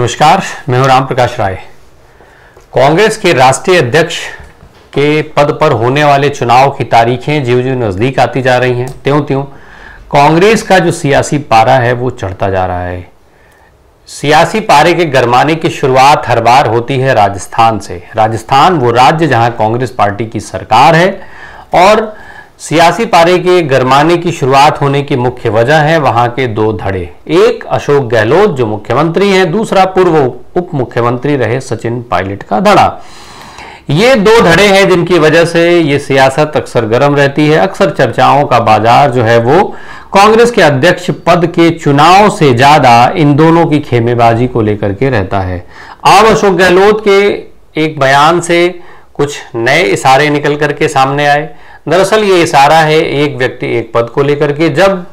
नमस्कार, मैं हूँ राम प्रकाश राय। कांग्रेस के राष्ट्रीय अध्यक्ष के पद पर होने वाले चुनाव की तारीखें ज्यों ज्यों नज़दीक आती जा रही हैं। त्यों त्यों कांग्रेस का जो सियासी पारा है, वो चढ़ता जा रहा है। सियासी पारे के गरमाने की शुरुआत हर बार होती है राजस्थान से। राजस्थान, वो राज्य जहाँ कांग्रेस पार्टी की सरकार है और सियासी पारे के गरमाने की शुरुआत होने की मुख्य वजह है वहाँ के दो धड़े। एक अशोक गहलोत, जो मुख्यमंत्री हैं, दूसरा पूर्व उप मुख्यमंत्री रहे सचिन पायलट का धड़ा। ये दो धड़े हैं जिनकी वजह से ये सियासत अक्सर गर्म रहती है। अक्सर चर्चाओं का बाज़ार जो है वो कांग्रेस के अध्यक्ष पद के चुनाव से ज़्यादा इन दोनों की खेमेबाजी को लेकर के रहता है। अब अशोक गहलोत के एक बयान से कुछ नए इशारे निकल करके सामने आए। दरअसल ये इशारा है एक व्यक्ति एक पद को लेकर के। जब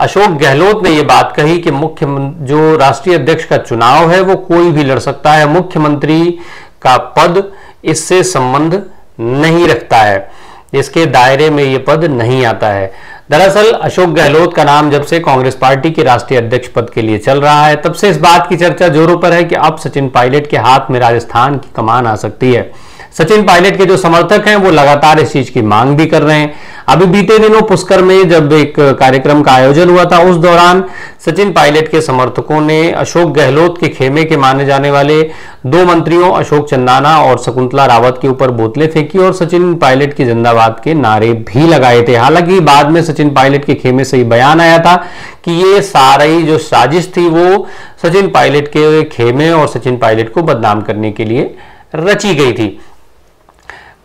अशोक गहलोत ने यह बात कही कि मुख्य जो राष्ट्रीय अध्यक्ष का चुनाव है, वो कोई भी लड़ सकता है, मुख्यमंत्री का पद इससे संबंध नहीं रखता है। इसके दायरे में ये पद नहीं आता है। दरअसल अशोक गहलोत का नाम जब से कांग्रेस पार्टी के राष्ट्रीय अध्यक्ष पद के लिए चल रहा है, तब से इस बात की चर्चा जोरों पर है कि अब सचिन पायलट के हाथ में राजस्थान की कमान आ सकती है। सचिन पायलट के जो समर्थक हैं, वो लगातार इस चीज़ की मांग भी कर रहे हैं। अभी बीते दिनों पुष्कर में जब एक कार्यक्रम का आयोजन हुआ था, उस दौरान सचिन पायलट के समर्थकों ने अशोक गहलोत के खेमे के माने जाने वाले दो मंत्रियों, अशोक चंदाना और शकुंतला रावत के ऊपर बोतलें फेंकी और सचिन पायलट की जिंदाबाद के नारे भी लगाए थे। हालाँकि बाद में सचिन पायलट के खेमे से बयान आया था कि ये सारी जो साजिश थी, वो सचिन पायलट के खेमे और सचिन पायलट को बदनाम करने के लिए रची गई थी।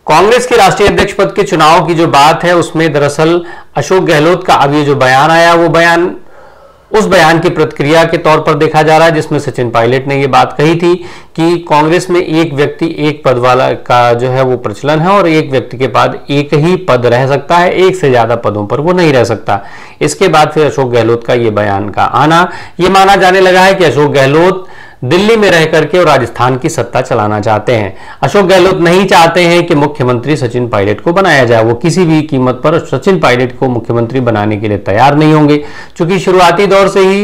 कांग्रेस के राष्ट्रीय अध्यक्ष पद के चुनाव की जो बात है, उसमें दरअसल अशोक गहलोत का अब ये जो बयान आया, वो बयान, उस बयान की प्रतिक्रिया के तौर पर देखा जा रहा है, जिसमें सचिन पायलट ने ये बात कही थी कि कांग्रेस में एक व्यक्ति एक पद वाला का जो है वो प्रचलन है और एक व्यक्ति के बाद एक ही पद रह सकता है, एक से ज़्यादा पदों पर वो नहीं रह सकता। इसके बाद फिर अशोक गहलोत का ये बयान का आना, ये माना जाने लगा है कि अशोक गहलोत दिल्ली में रह करके और राजस्थान की सत्ता चलाना चाहते हैं। अशोक गहलोत नहीं चाहते हैं कि मुख्यमंत्री सचिन पायलट को बनाया जाए। वो किसी भी कीमत पर सचिन पायलट को मुख्यमंत्री बनाने के लिए तैयार नहीं होंगे। क्योंकि शुरुआती दौर से ही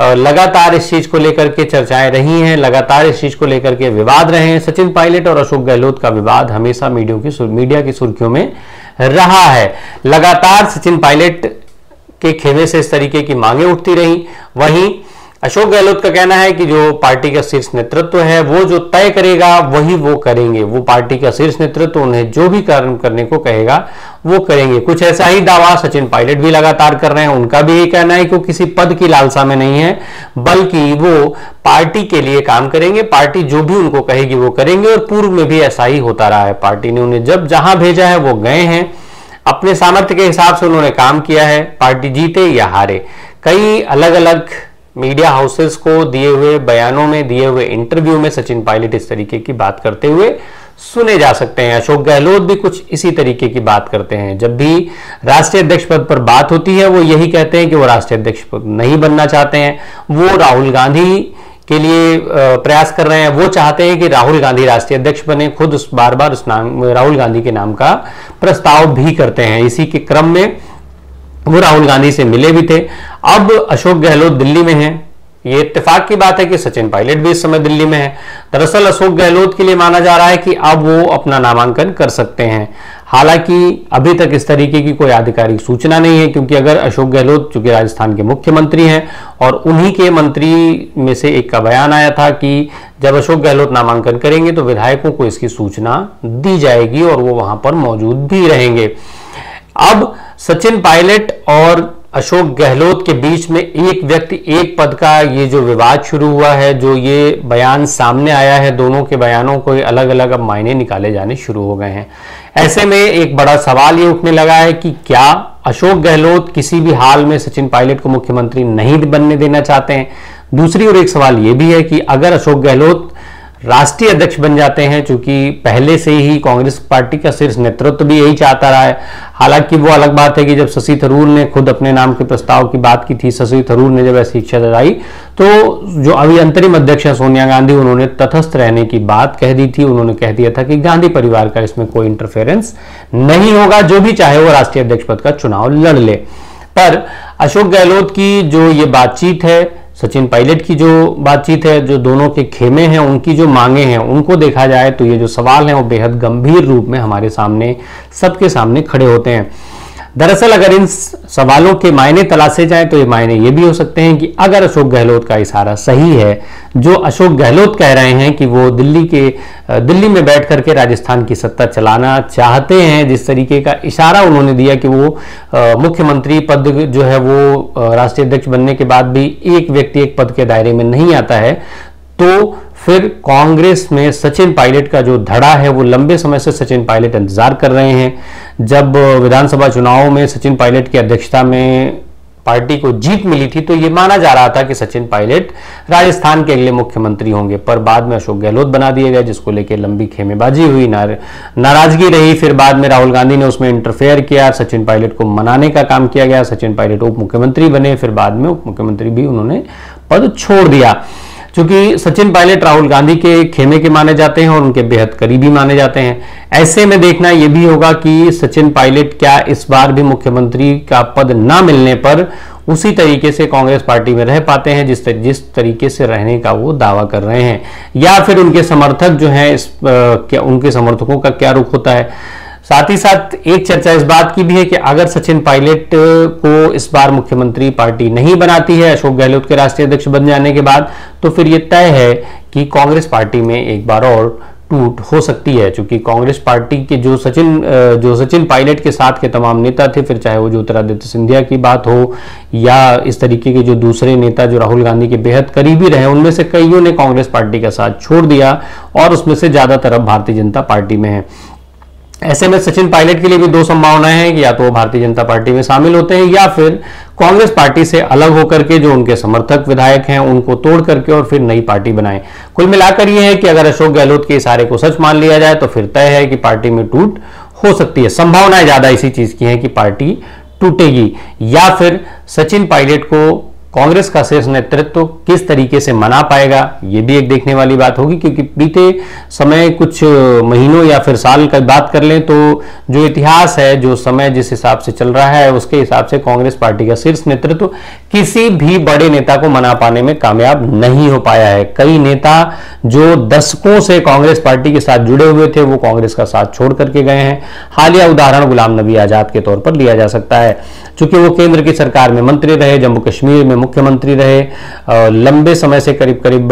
लगातार इस चीज़ को लेकर के चर्चाएँ रही हैं, लगातार इस चीज़ को लेकर के विवाद रहे हैं। सचिन पायलट और अशोक गहलोत का विवाद हमेशा मीडिया की मीडिया की सुर्खियों में रहा है। लगातार सचिन पायलट के खेमे से इस तरीके की मांगे उठती रही। वहीं अशोक गहलोत का कहना है कि जो पार्टी का शीर्ष नेतृत्व है, वो जो तय करेगा, वही वो करेंगे। वो पार्टी का शीर्ष नेतृत्व उन्हें जो भी कार्य करने को कहेगा, वो करेंगे। कुछ ऐसा ही दावा सचिन पायलट भी लगातार कर रहे हैं। उनका भी यही कहना है कि वो किसी पद की लालसा में नहीं है, बल्कि वो पार्टी के लिए काम करेंगे। पार्टी जो भी उनको कहेगी, वो करेंगे। और पूर्व में भी ऐसा ही होता रहा है। पार्टी ने उन्हें जब जहाँ भेजा है, वो गए हैं। अपने सामर्थ्य के हिसाब से उन्होंने काम किया है। पार्टी जीते या हारे। कई अलग अलग मीडिया हाउसेस को दिए हुए, बयानों में दिए हुए, इंटरव्यू में सचिन पायलट इस तरीके की बात करते हुए सुने जा सकते हैं। अशोक गहलोत भी कुछ इसी तरीके की बात करते हैं। जब भी राष्ट्रीय अध्यक्ष पद पर बात होती है, वो यही कहते हैं कि वो राष्ट्रीय अध्यक्ष पद नहीं बनना चाहते हैं। वो राहुल गांधी के लिए प्रयास कर रहे हैं। वो चाहते हैं कि राहुल गांधी राष्ट्रीय अध्यक्ष बने। खुद उस बार बार उस नाम, राहुल गांधी के नाम का प्रस्ताव भी करते हैं। इसी के क्रम में वो राहुल गांधी से मिले भी थे। अब अशोक गहलोत दिल्ली में हैं। ये इत्तेफाक की बात है कि सचिन पायलट भी इस समय दिल्ली में है। दरअसल अशोक गहलोत के लिए माना जा रहा है कि अब वो अपना नामांकन कर सकते हैं। हालाँकि अभी तक इस तरीके की कोई आधिकारिक सूचना नहीं है, क्योंकि अगर अशोक गहलोत, चूँकि राजस्थान के मुख्यमंत्री हैं, और उन्हीं के मंत्री में से एक का बयान आया था कि जब अशोक गहलोत नामांकन करेंगे तो विधायकों को इसकी सूचना दी जाएगी और वो वहाँ पर मौजूद भी रहेंगे। अब सचिन पायलट और अशोक गहलोत के बीच में एक व्यक्ति एक पद का ये जो विवाद शुरू हुआ है, जो ये बयान सामने आया है, दोनों के बयानों को अलग अलग अब मायने निकाले जाने शुरू हो गए हैं। ऐसे में एक बड़ा सवाल ये उठने लगा है कि क्या अशोक गहलोत किसी भी हाल में सचिन पायलट को मुख्यमंत्री नहीं बनने देना चाहते हैं? दूसरी ओर एक सवाल ये भी है कि अगर अशोक गहलोत राष्ट्रीय अध्यक्ष बन जाते हैं, चूँकि पहले से ही कांग्रेस पार्टी का शीर्ष नेतृत्व भी यही चाहता रहा है। हालाँकि वो अलग बात है कि जब शशि थरूर ने खुद अपने नाम के प्रस्ताव की बात की थी, शशि थरूर ने जब ऐसी इच्छा जताई तो जो अभी अंतरिम अध्यक्ष है सोनिया गांधी, उन्होंने तथस्थ रहने की बात कह दी थी। उन्होंने कह दिया था कि गांधी परिवार का इसमें कोई इंटरफेरेंस नहीं होगा, जो भी चाहे वो राष्ट्रीय अध्यक्ष पद का चुनाव लड़ ले। पर अशोक गहलोत की जो ये बातचीत है सचिन पायलट की जो बातचीत है, जो दोनों के खेमे हैं, उनकी जो मांगे हैं, उनको देखा जाए तो ये जो सवाल हैं, वो बेहद गंभीर रूप में हमारे सामने, सबके सामने खड़े होते हैं। दरअसल अगर इन सवालों के मायने तलाशे जाएँ तो ये मायने ये भी हो सकते हैं कि अगर अशोक गहलोत का इशारा सही है, जो अशोक गहलोत कह रहे हैं कि वो दिल्ली के दिल्ली में बैठ करके राजस्थान की सत्ता चलाना चाहते हैं, जिस तरीके का इशारा उन्होंने दिया कि वो मुख्यमंत्री पद जो है वो राष्ट्रीय अध्यक्ष बनने के बाद भी एक व्यक्ति एक पद के दायरे में नहीं आता है तो फिर कांग्रेस में सचिन पायलट का जो धड़ा है, वो लंबे समय से सचिन पायलट इंतज़ार कर रहे हैं। जब विधानसभा चुनाव में सचिन पायलट की अध्यक्षता में पार्टी को जीत मिली थी तो ये माना जा रहा था कि सचिन पायलट राजस्थान के अगले मुख्यमंत्री होंगे। पर बाद में अशोक गहलोत बना दिए गए, जिसको लेकर लंबी खेमेबाजी हुई नाराज़गी रही। फिर बाद में राहुल गांधी ने उसमें इंटरफेयर किया, सचिन पायलट को मनाने का काम किया गया, सचिन पायलट उप मुख्यमंत्री बने। फिर बाद में उप मुख्यमंत्री भी उन्होंने पद छोड़ दिया। चूँकि सचिन पायलट राहुल गांधी के खेमे के माने जाते हैं और उनके बेहद करीबी माने जाते हैं। ऐसे में देखना यह भी होगा कि सचिन पायलट क्या इस बार भी मुख्यमंत्री का पद न मिलने पर उसी तरीके से कांग्रेस पार्टी में रह पाते हैं जिस तर, जिस तरीके से रहने का वो दावा कर रहे हैं। या फिर उनके समर्थक जो हैं इस आ, क्या उनके समर्थकों का क्या रुख होता है? साथ ही साथ एक चर्चा इस बात की भी है कि अगर सचिन पायलट को इस बार मुख्यमंत्री पार्टी नहीं बनाती है, अशोक गहलोत के राष्ट्रीय अध्यक्ष बन जाने के बाद तो फिर यह तय है कि कांग्रेस पार्टी में एक बार और टूट हो सकती है, क्योंकि कांग्रेस पार्टी के जो सचिन जो सचिन पायलट के साथ के तमाम नेता थे, फिर चाहे वो ज्योतिरादित्य सिंधिया की बात हो, या इस तरीके के जो दूसरे नेता जो राहुल गांधी के बेहद करीबी रहे, उनमें से कईयों ने कांग्रेस पार्टी का साथ छोड़ दिया, और उसमें से ज़्यादातर अब भारतीय जनता पार्टी में है। ऐसे में सचिन पायलट के लिए भी दो संभावनाएँ हैं कि या तो वो भारतीय जनता पार्टी में शामिल होते हैं या फिर कांग्रेस पार्टी से अलग होकर के जो उनके समर्थक विधायक हैं, उनको तोड़ करके और फिर नई पार्टी बनाएँ। कुल मिलाकर यह है कि अगर अशोक गहलोत के इशारे को सच मान लिया जाए तो फिर तय है कि पार्टी में टूट हो सकती है। संभावनाएँ ज़्यादा इसी चीज़ की है कि पार्टी टूटेगी। या फिर सचिन पायलट को कांग्रेस का शीर्ष नेतृत्व किस तरीके से मना पाएगा, ये भी एक देखने वाली बात होगी, क्योंकि बीते समय कुछ महीनों या फिर साल का बात कर लें तो जो इतिहास है, जो समय जिस हिसाब से चल रहा है, उसके हिसाब से कांग्रेस पार्टी का शीर्ष नेतृत्व किसी भी बड़े नेता को मना पाने में कामयाब नहीं हो पाया है। कई नेता जो दशकों से कांग्रेस पार्टी के साथ जुड़े हुए थे, वो कांग्रेस का साथ छोड़ करके गए हैं। हालिया उदाहरण गुलाम नबी आज़ाद के तौर पर लिया जा सकता है। चूँकि वो केंद्र की सरकार में मंत्री रहे, जम्मू कश्मीर में मुख्यमंत्री रहे लंबे समय से करीब करीब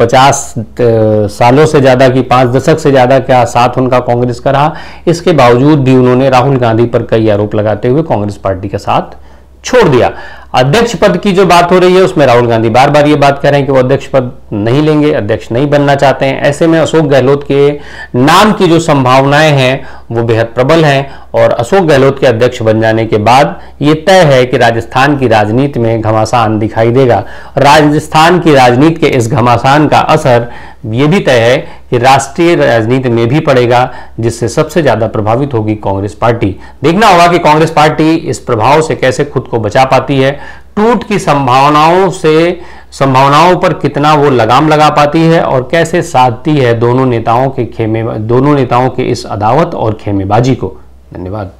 पचास सालों से ज़्यादा की, पाँच दशक से ज़्यादा क्या साथ उनका कांग्रेस का रहा। इसके बावजूद भी उन्होंने राहुल गांधी पर कई आरोप लगाते हुए कांग्रेस पार्टी का साथ छोड़ दिया। अध्यक्ष पद की जो बात हो रही है, उसमें राहुल गांधी बार बार ये बात कह रहे हैं कि वो अध्यक्ष पद नहीं लेंगे, अध्यक्ष नहीं बनना चाहते हैं। ऐसे में अशोक गहलोत के नाम की जो संभावनाएँ हैं, वो बेहद प्रबल हैं और अशोक गहलोत के अध्यक्ष बन जाने के बाद ये तय है कि राजस्थान की राजनीति में घमासान दिखाई देगा। राजस्थान की राजनीति के इस घमासान का असर ये भी तय है कि राष्ट्रीय राजनीति में भी पड़ेगा, जिससे सबसे ज़्यादा प्रभावित होगी कांग्रेस पार्टी। देखना होगा कि कांग्रेस पार्टी इस प्रभाव से कैसे खुद को बचा पाती है। टूट की संभावनाओं से, संभावनाओं पर कितना वो लगाम लगा पाती है और कैसे साधती है दोनों नेताओं के खेमे, दोनों नेताओं के इस अदावत और खेमेबाजी को? धन्यवाद।